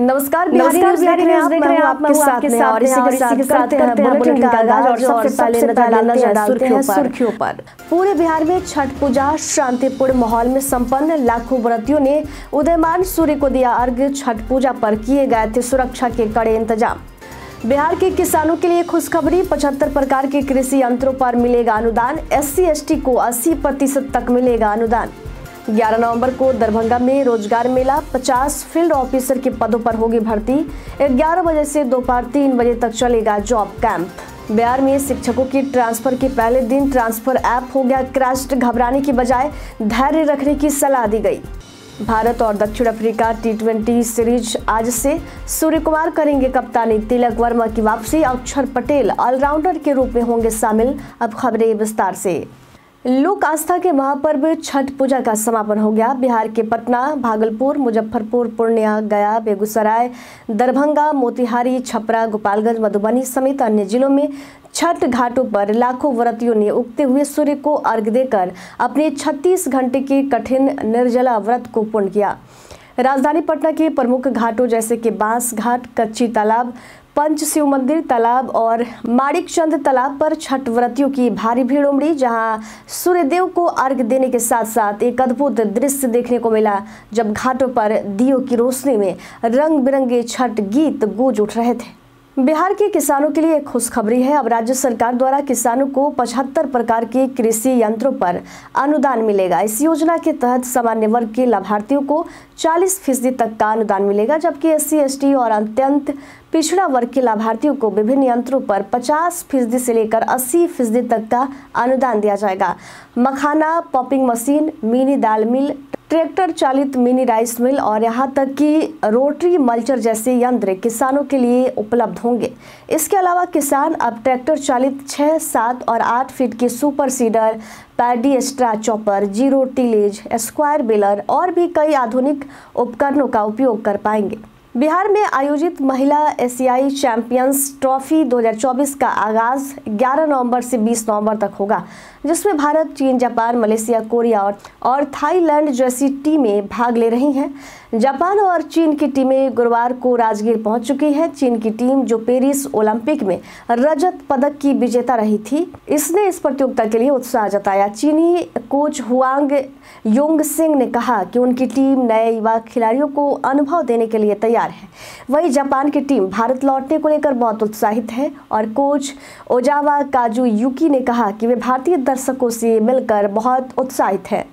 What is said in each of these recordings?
नमस्कार बिहारी न्यूज़ देख रहे हैं आप मैं आपके साथ में और इसी के साथ करते हैं बुलेटिन का आगाज़ और सबसे पहले नज़र डालते हैं सुर्खियों पर। पूरे। बिहार में छठ पूजा शांतिपूर्ण माहौल में संपन्न लाखों व्रतियों ने उदयमान सूर्य को दिया अर्घ। छठ पूजा पर किए गए थे सुरक्षा के कड़े इंतज़ाम। बिहार के किसानों के लिए खुशखबरी पचहत्तर प्रकार के कृषि यंत्रों पर मिलेगा अनुदान एस सी को 80 प्रतिशत तक मिलेगा अनुदान। 11 नवंबर को दरभंगा में रोज़गार मेला 50 फ़ील्ड ऑफिसर के पदों पर होगी भर्ती। 11 बजे से दोपहर तीन बजे तक चलेगा जॉब कैंप। बिहार में शिक्षकों की ट्रांसफ़र के पहले दिन ट्रांसफ़र ऐप हो गया क्रैश, घबराने की बजाय धैर्य रखने की सलाह दी गई। भारत और दक्षिण अफ्रीका टी ट्वेंटी सीरीज़ आज से सूर्य कुमार करेंगे कप्तानी। तिलक वर्मा की वापसी, अक्षर पटेल, ऑलराउंडर के रूप में होंगे शामिल। अब खबरें विस्तार से। लोक आस्था के महापर्व, छठ पूजा का समापन हो गया। बिहार के पटना, भागलपुर, मुजफ्फरपुर, पूर्णिया, गया, बेगूसराय, दरभंगा, मोतिहारी, छपरा, गोपालगंज, मधुबनी समेत अन्य जिलों में छठ घाटों पर लाखों व्रतियों ने उगते हुए सूर्य को अर्घ देकर अपने 36 घंटे के कठिन निर्जला व्रत को पूर्ण किया। राजधानी पटना के प्रमुख घाटों जैसे कि बाँस घाट कच्ची तालाब पंच शिव मंदिर तालाब और माणिक चंद तालाब पर छठ व्रतियों की भारी भीड़ उमड़ी, जहाँ सूर्यदेव को अर्घ देने के साथ साथ एक अद्भुत दृश्य देखने को मिला, जब घाटों पर दियो की रोशनी में रंग बिरंगे छठ गीत गूंज उठ रहे थे। बिहार के किसानों के लिए एक खुशखबरी है। अब राज्य सरकार द्वारा किसानों को पचहत्तर प्रकार के कृषि यंत्रों पर अनुदान मिलेगा। इस योजना के तहत सामान्य वर्ग के लाभार्थियों को 40 फ़ीसदी तक का अनुदान मिलेगा, जबकि एस सी और अत्यंत पिछड़ा वर्ग के लाभार्थियों को विभिन्न यंत्रों पर 50 फ़ीसदी से लेकर 80 फ़ीसदी तक का अनुदान दिया जाएगा। मखाना, पॉपिंग मशीन, मिनी दाल मिल ट्रैक्टर चालित मिनी राइस मिल और यहाँ तक कि रोटरी मल्चर जैसे यंत्र किसानों के लिए उपलब्ध होंगे। इसके अलावा किसान अब ट्रैक्टर चालित छः सात और आठ फीट के super seeder, paddy extra chopper, zero tillage, square baler और भी कई आधुनिक उपकरणों का उपयोग कर पाएँगे। बिहार में आयोजित महिला एशियाई चैंपियंस ट्रॉफी 2024 का आगाज़ 11 नवंबर से 20 नवंबर तक होगा जिसमें भारत चीन जापान मलेशिया कोरिया और, और थाईलैंड जैसी टीमें भाग ले रही हैं। जापान और चीन की टीमें गुरुवार को राजगीर पहुँच चुकी है। चीन की टीम जो पेरिस ओलंपिक में रजत पदक की विजेता रही थी, इसने इस प्रतियोगिता के लिए उत्साह जताया। चीनी कोच हुआंग योंग सिंह ने कहा कि उनकी टीम नए युवा खिलाड़ियों को अनुभव देने के लिए तैयार है। वहीं जापान की टीम भारत लौटने को लेकर बहुत उत्साहित है और कोच ओजावा काजू यूकी ने कहा कि वे भारतीय दर्शकों से मिलकर बहुत उत्साहित है।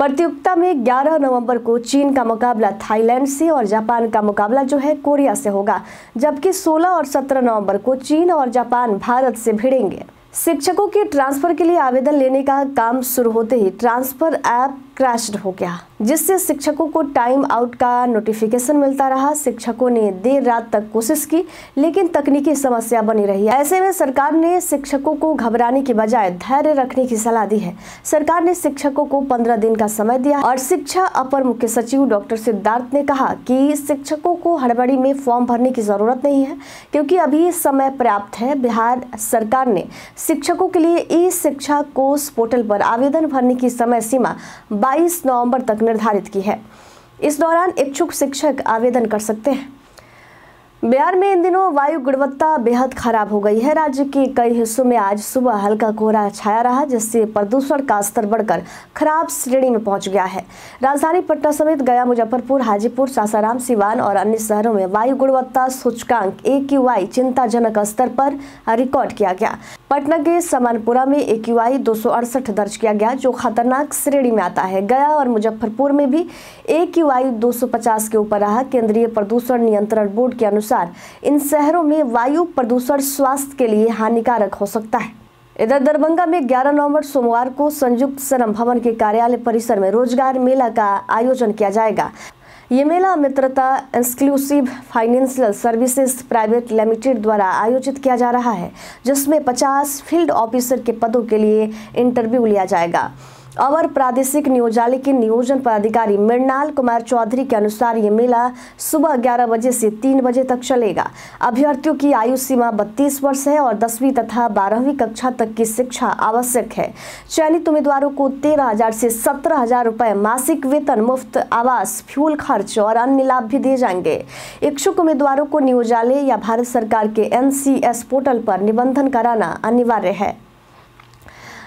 प्रतियोगिता में 11 नवंबर को चीन का मुकाबला थाईलैंड से और जापान का मुकाबला जो है कोरिया से होगा, जबकि 16 और 17 नवंबर को चीन और जापान भारत से भिड़ेंगे। शिक्षकों के ट्रांसफ़र के लिए आवेदन लेने का काम शुरू होते ही ट्रांसफ़र ऐप क्रैश्ड हो गया, जिससे शिक्षकों को टाइम आउट का नोटिफिकेशन मिलता रहा। शिक्षकों ने देर रात तक कोशिश की, लेकिन तकनीकी समस्या बनी रही। ऐसे में सरकार ने शिक्षकों को घबराने के बजाय धैर्य रखने की सलाह दी है। सरकार ने शिक्षकों को पंद्रह दिन का समय दिया और शिक्षा अपर मुख्य सचिव डॉक्टर सिद्धार्थ ने कहा कि शिक्षकों को हड़बड़ी में फॉर्म भरने की ज़रूरत नहीं है, क्योंकि अभी समय पर्याप्त है। बिहार सरकार ने शिक्षकों के लिए ई शिक्षा कोर्स पोर्टल पर आवेदन भरने की समय सीमा 22 नवंबर तक निर्धारित की है। इस दौरान इच्छुक शिक्षक आवेदन कर सकते हैं। बिहार में इन दिनों वायु गुणवत्ता बेहद खराब हो गई है। राज्य के कई हिस्सों में आज सुबह हल्का कोहरा छाया रहा, जिससे प्रदूषण का स्तर बढ़कर खराब श्रेणी में पहुँच गया है। राजधानी पटना समेत गया मुजफ्फरपुर, हाजीपुर, सासाराम, सिवान और अन्य शहरों में वायु गुणवत्ता सूचकांक ए क्यू आई चिंताजनक स्तर पर रिकॉर्ड किया गया। पटना के समानपुरा में ए क्यू दर्ज किया गया, जो खतरनाक श्रेणी में आता है। गया और मुजफ्फरपुर में भी ए क्यू के ऊपर रहा। केंद्रीय प्रदूषण नियंत्रण बोर्ड के अनुसार अनुसार, इन शहरों में वायु प्रदूषण स्वास्थ्य के लिए हानिकारक हो सकता है। इधर दरभंगा में 11 नवंबर सोमवार को संयुक्त श्रम भवन के कार्यालय परिसर में रोज़गार मेला का आयोजन किया जाएगा। ये मेला Mitrata exclusive financial services private limited द्वारा आयोजित किया जा रहा है, जिसमें 50 फ़ील्ड ऑफिसर के पदों के लिए इंटरव्यू लिया जाएगा। अवर प्रादेशिक नियोजालय के नियोजन पदाधिकारी मृणाल कुमार चौधरी के अनुसार ये मेला सुबह 11 बजे से 3 बजे तक चलेगा। अभ्यर्थियों की आयु सीमा 32 वर्ष है और दसवीं तथा बारहवीं कक्षा तक की शिक्षा आवश्यक है। चयनित उम्मीदवारों को तेरह हज़ार से सत्रह हज़ार रुपए मासिक वेतन मुफ़्त आवास, फ्यूल खर्च और अन्य लाभ भी दिए जाएँगे। इच्छुक उम्मीदवारों को नियोजालय या भारत सरकार के एनसीएस पोर्टल पर निबंधन कराना अनिवार्य है।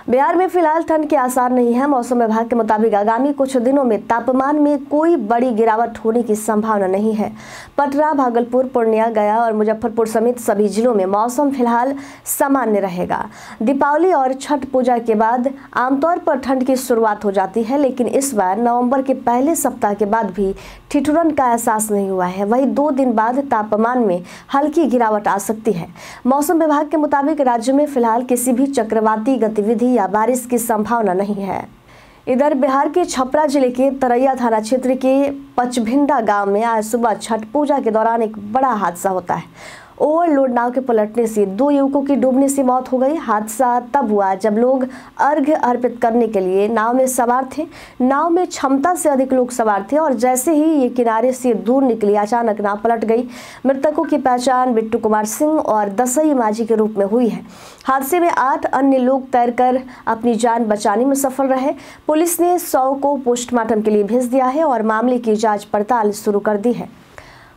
बिहार में फ़िलहाल ठंड के आसार नहीं है। मौसम विभाग के मुताबिक आगामी कुछ दिनों में तापमान में कोई बड़ी गिरावट होने की संभावना नहीं है। पटना भागलपुर, पूर्णिया, गया और मुजफ्फरपुर समेत सभी जिलों में मौसम फ़िलहाल सामान्य रहेगा। दीपावली और छठ पूजा के बाद आमतौर पर ठंड की शुरुआत हो जाती है, लेकिन इस बार नवंबर के पहले सप्ताह के बाद भी ठिठुरन का एहसास नहीं हुआ है। वही दो दिन बाद तापमान में हल्की गिरावट आ सकती है। मौसम विभाग के मुताबिक राज्य में फ़िलहाल किसी भी चक्रवाती गतिविधि या बारिश की संभावना नहीं है। इधर बिहार के छपरा ज़िले के तरैया थाना क्षेत्र के पचभिंडा गाँव में आज सुबह छठ पूजा के दौरान एक बड़ा हादसा होता है। ओवरलोड नाव के पलटने से दो युवकों की डूबने से मौत हो गई। हादसा तब हुआ जब लोग अर्घ्य अर्पित करने के लिए नाव में सवार थे। नाव में क्षमता से अधिक लोग सवार थे और जैसे ही ये किनारे से दूर निकली, अचानक नाव पलट गई। मृतकों की पहचान बिट्टू कुमार सिंह और दसई माझी के रूप में हुई है। हादसे में आठ अन्य लोग तैरकर अपनी जान बचाने में सफल रहे। पुलिस ने सौ को पोस्टमार्टम के लिए भेज दिया है और मामले की जाँच पड़ताल शुरू कर दी है।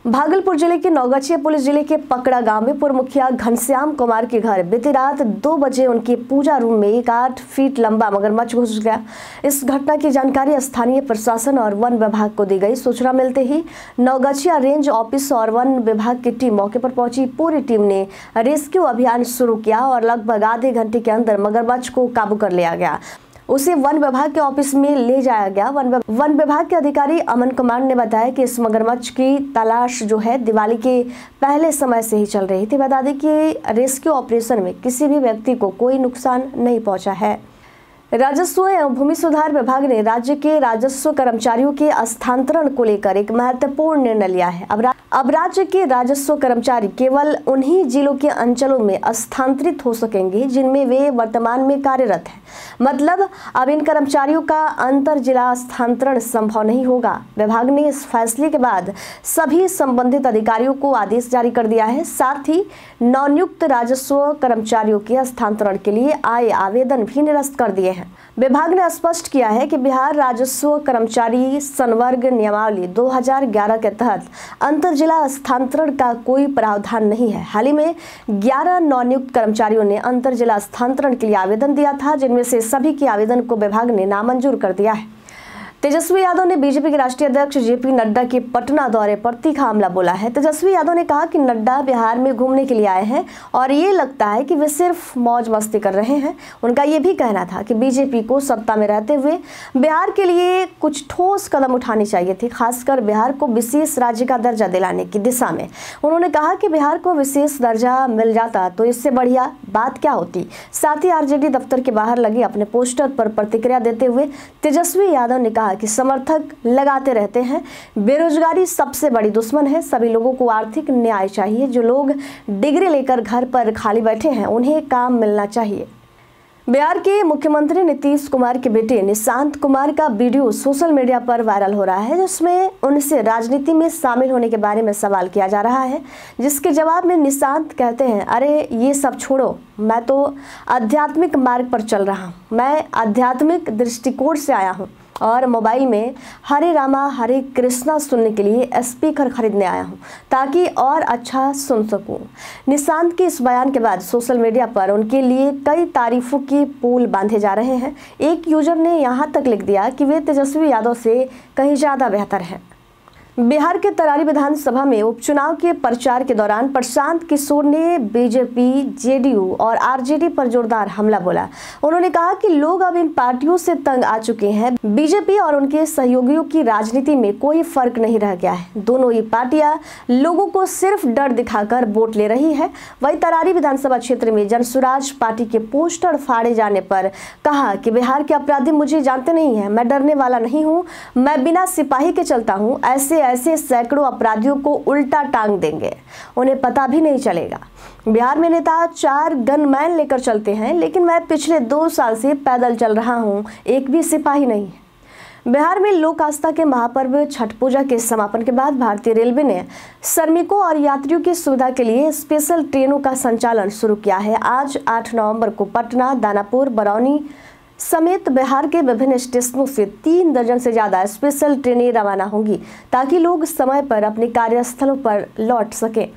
भागलपुर ज़िले के नौगछिया पुलिस ज़िले के पकड़ा गाँव में पूर्व मुखिया घनश्याम कुमार के घर बीती रात दो बजे उनके पूजा रूम में एक आठ फीट लंबा मगरमच्छ घुस गया। इस घटना की जानकारी स्थानीय प्रशासन और वन विभाग को दी गई। सूचना मिलते ही नौगछिया रेंज ऑफ़िस और वन विभाग की टीम मौके पर पहुँची। पूरी टीम ने रेस्क्यू अभियान शुरू किया और लगभग आधे घंटे के अंदर मगरमच्छ को काबू कर लिया गया। उसे वन विभाग के ऑफ़िस में ले जाया गया। वन वन विभाग के अधिकारी अमन कुमार ने बताया कि इस मगरमच्छ की तलाश जो है, दिवाली के पहले समय से ही चल रही थी। बता दें कि रेस्क्यू ऑपरेशन में किसी भी व्यक्ति को कोई नुकसान नहीं पहुँचा है। राजस्व एवं भूमि सुधार विभाग ने राज्य के राजस्व कर्मचारियों के स्थानांतरण को लेकर एक महत्वपूर्ण निर्णय लिया है। अब अब राज्य के राजस्व कर्मचारी केवल उन्हीं जिलों के अंचलों में स्थानांतरित हो सकेंगे, जिनमें वे वर्तमान में कार्यरत हैं। मतलब अब इन कर्मचारियों का अंतर जिला स्थानांतरण संभव नहीं होगा। विभाग ने इस फैसले के बाद सभी संबंधित अधिकारियों को आदेश जारी कर दिया है। साथ ही, नवनियुक्त राजस्व कर्मचारियों के स्थानांतरण के लिए आए आवेदन भी निरस्त कर दिए हैं। विभाग ने स्पष्ट किया है कि बिहार राजस्व कर्मचारी संवर्ग नियमावली 2011 के तहत अंतर जिला स्थानांतरण का कोई प्रावधान नहीं है। हाल ही में 11 नवनियुक्त कर्मचारियों ने अंतर जिला स्थानांतरण के लिए आवेदन दिया था, जिनमें से सभी के आवेदन को विभाग ने नामंजूर कर दिया है। तेजस्वी यादव ने बीजेपी के राष्ट्रीय अध्यक्ष जेपी नड्डा के पटना दौरे पर तीखा हमला बोला है। तेजस्वी यादव ने कहा कि नड्डा बिहार में घूमने के लिए आए हैं और ये लगता है कि वे सिर्फ़ मौज मस्ती कर रहे हैं। उनका ये भी कहना था कि बीजेपी को सत्ता में रहते हुए बिहार के लिए कुछ ठोस कदम उठानी चाहिए थी, खासकर बिहार को विशेष राज्य का दर्जा दिलाने की दिशा में। उन्होंने कहा कि बिहार को विशेष दर्जा मिल जाता तो इससे बढ़िया बात क्या होती। साथ ही आरजेडी दफ्तर के बाहर लगे अपने पोस्टर पर प्रतिक्रिया देते हुए तेजस्वी यादव ने कहा कि समर्थक लगाते रहते हैं। बेरोजगारी सबसे बड़ी दुश्मन है। सभी लोगों को आर्थिक न्याय चाहिए। जो लोग डिग्री लेकर घर पर खाली बैठे हैं, उन्हें काम मिलना चाहिए। बिहार के मुख्यमंत्री नीतीश कुमार के बेटे निशांत कुमार का वीडियो सोशल मीडिया पर वायरल हो रहा है, जिसमें उनसे राजनीति में शामिल होने के बारे में सवाल किया जा रहा है, जिसके जवाब में निशांत कहते हैं, अरे, ये सब छोड़ो। मैं तो आध्यात्मिक मार्ग पर चल रहा हूँ। मैं आध्यात्मिक दृष्टिकोण से आया हूँ। और मोबाइल में हरे रामा, हरे कृष्णा सुनने के लिए स्पीकर खरीदने आया हूँ, ताकि और अच्छा सुन सकूँ। निशांत के इस बयान के बाद सोशल मीडिया पर उनके लिए कई तारीफों के पुल बांधे जा रहे हैं। एक यूज़र ने यहाँ तक लिख दिया कि वे तेजस्वी यादव से कहीं ज़्यादा बेहतर हैं। बिहार के तरारी विधानसभा में उपचुनाव के प्रचार के दौरान प्रशांत किशोर ने बीजेपी, जेडीयू और आरजेडी पर जोरदार हमला बोला। उन्होंने कहा कि लोग अब इन पार्टियों से तंग आ चुके हैं। बीजेपी और उनके सहयोगियों की राजनीति में कोई फ़र्क नहीं रह गया है। दोनों ही पार्टियाँ लोगों को सिर्फ़ डर दिखाकर वोट ले रही है। वही तरारी विधानसभा क्षेत्र में जनसुराज पार्टी के पोस्टर फाड़े जाने पर कहा कि बिहार के अपराधी मुझे जानते नहीं है। मैं डरने वाला नहीं हूँ। मैं बिना सिपाही के चलता हूँ। ऐसे ऐसे सैकड़ों अपराधियों को उल्टा टांग देंगे। उन्हें पता भी नहीं चलेगा। बिहार में नेता चार गनमैन लेकर चलते हैं, लेकिन मैं पिछले दो साल से पैदल चल रहा हूँ, एक भी सिपाही नहीं। बिहार में लोक आस्था के महापर्व, छठ पूजा के समापन के बाद भारतीय रेलवे ने श्रमिकों और यात्रियों की सुविधा के लिए स्पेशल ट्रेनों का संचालन शुरू किया है। आज 8 नवंबर को पटना, दानापुर, बरौनी समेत बिहार के विभिन्न स्टेशनों से तीन दर्जन से ज़्यादा स्पेशल ट्रेनें रवाना होंगी, ताकि लोग समय पर अपने कार्यस्थलों पर लौट सकें।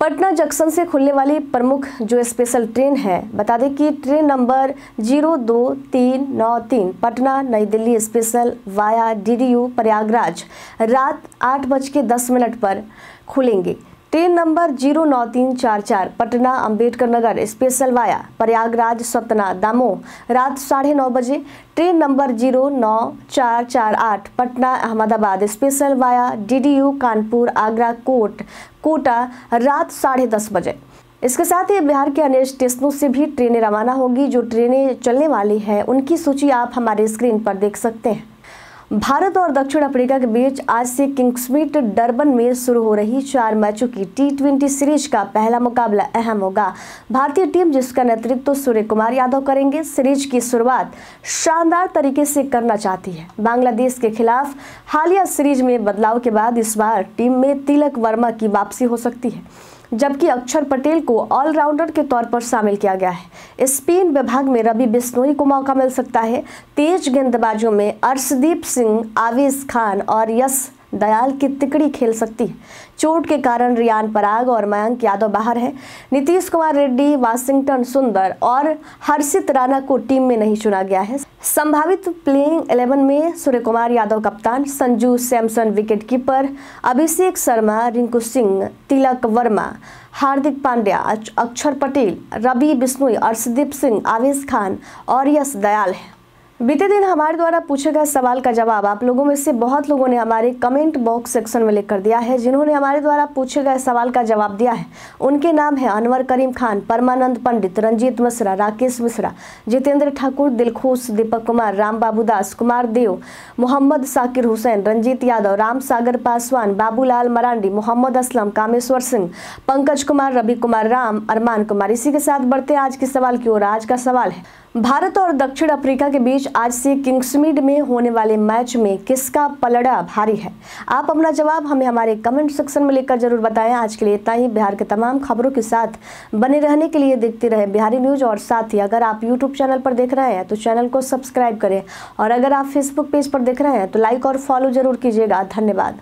पटना जंक्शन से खुलने वाली प्रमुख जो स्पेशल ट्रेन है, बता दें कि ट्रेन नंबर ज़ीरो दो तीन नौ तीन, Patna, New Delhi special via DDU Prayagraj, रात आठ बज के दस मिनट पर खुलेंगे। ट्रेन नंबर ज़ीरो नौ तीन चार चार, पटना, अंबेडकर नगर स्पेशल वाया, प्रयागराज सतना दामोह, रात साढ़े नौ बजे ट्रेन नंबर ज़ीरो नौ चार चार आठ, Patna, Ahmedabad special via DDU Kanpur, Agra, coat, Kota, रात साढ़े दस बजे। इसके साथ ही बिहार के अन्य स्टेशनों से भी ट्रेनें रवाना होगी। जो ट्रेनें चलने वाली हैं, उनकी सूची आप हमारे स्क्रीन पर देख सकते हैं। भारत और दक्षिण अफ्रीका के बीच आज से किंग्समीट डरबन में शुरू हो रही चार मैचों की टी ट्वेंटी सीरीज़ का पहला मुकाबला अहम होगा। भारतीय टीम जिसका नेतृत्व तो सूर्य कुमार यादव करेंगे, सीरीज़ की शुरुआत शानदार तरीके से करना चाहती है। बांग्लादेश के खिलाफ हालिया सीरीज़ में बदलाव के बाद इस बार टीम में तिलक वर्मा की वापसी हो सकती है। जबकि अक्षर पटेल को ऑलराउंडर के तौर पर शामिल किया गया है। स्पिन विभाग में रवि बिश्नोई को मौका मिल सकता है। तेज गेंदबाजों में अर्शदीप सिंह आवेश खान और यश दयाल की तिकड़ी खेल सकती है। चोट के कारण रियान पराग और मयंक यादव बाहर है। नीतीश कुमार रेड्डी, वाशिंगटन सुंदर और हर्षित राणा को टीम में नहीं चुना गया है। संभावित प्लेइंग इलेवन में सूर्य कुमार यादव कप्तान, संजू सैमसन विकेट कीपर अभिषेक शर्मा, रिंकू सिंह, तिलक वर्मा, हार्दिक पांड्या अक्षर पटेल, रवि बिश्नोई अर्शदीप सिंह, आवेश खान और यश दयाल है। बीते दिन हमारे द्वारा पूछे गए सवाल का जवाब आप लोगों में से बहुत लोगों ने हमारे कमेंट बॉक्स सेक्शन में लिखकर दिया है, जिन्होंने हमारे द्वारा पूछे गए सवाल का जवाब दिया है। उनके नाम है अनवर करीम खान, परमानंद पंडित, रंजीत मिश्रा, राकेश मिश्रा, जितेंद्र ठाकुर दिलखुश दीपक कुमार, राम बाबू दास, कुमार देव, मोहम्मद साकिर हुसैन, रंजीत यादव, राम सागर पासवान, बाबूलाल मरांडी, मोहम्मद असलम, कामेश्वर सिंह, पंकज कुमार, रवि कुमार राम, अरमान कुमार। इसी के साथ बढ़ते आज के सवाल की ओर। आज का सवाल है भारत और दक्षिण अफ्रीका के बीच आज से किंग्समीड में होने वाले मैच में किसका पलड़ा भारी है? आप अपना जवाब हमें हमारे कमेंट सेक्शन में लेकर ज़रूर बताएँ। आज के लिए इतना ही। बिहार के तमाम खबरों के साथ बने रहने के लिए देखते रहे बिहारी न्यूज़ और साथ ही अगर आप यूट्यूब चैनल पर देख रहे हैं तो चैनल को सब्सक्राइब करें। और अगर आप फेसबुक पेज पर देख रहे हैं तो लाइक और फॉलो ज़रूर कीजिएगा। धन्यवाद।